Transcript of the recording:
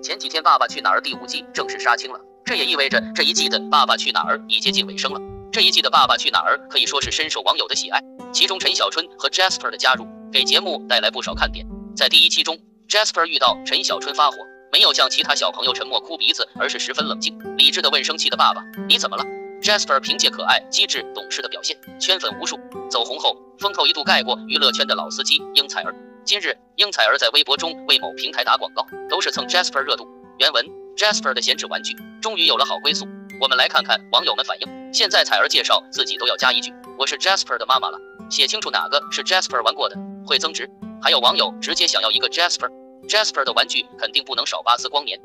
前几天《爸爸去哪儿》第五季正式杀青了，这也意味着这一季的《爸爸去哪儿》已接近尾声了。这一季的《爸爸去哪儿》可以说是深受网友的喜爱，其中陈小春和 Jasper 的加入给节目带来不少看点。在第一期中，Jasper 遇到陈小春发火，没有像其他小朋友沉默哭鼻子，而是十分冷静理智的问生气的爸爸：“你怎么了？”Jasper 凭借可爱、机智、懂事的表现圈粉无数。走红后，风头一度盖过娱乐圈的老司机应采儿。今日，应采儿在微博中为某平台打广告，都是蹭 Jasper 热度。原文：Jasper 的闲置玩具终于有了好归宿。我们来看看网友们反应。现在采儿介绍自己都要加一句：“我是 Jasper 的妈妈了。”写清楚哪个是 Jasper 玩过的，会增值。还有网友直接想要一个 Jasper，Jasper 的玩具肯定不能少巴斯光年。